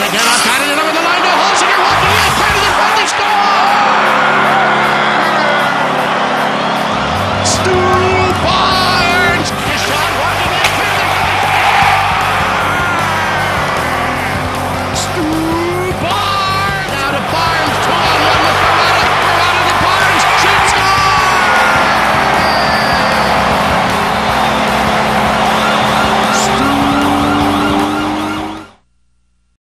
and again got it.